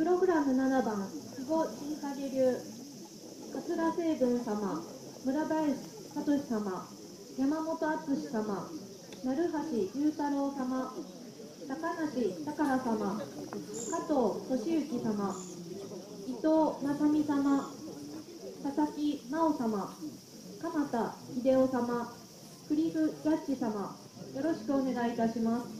プログラム7番久保新影流桂成文様村林聡様山本敦様鳴橋龍太郎様高梨宝様加藤俊之様伊藤正美様佐々木真央様鎌田秀夫様クリフ・ジャッジ様よろしくお願いいたします。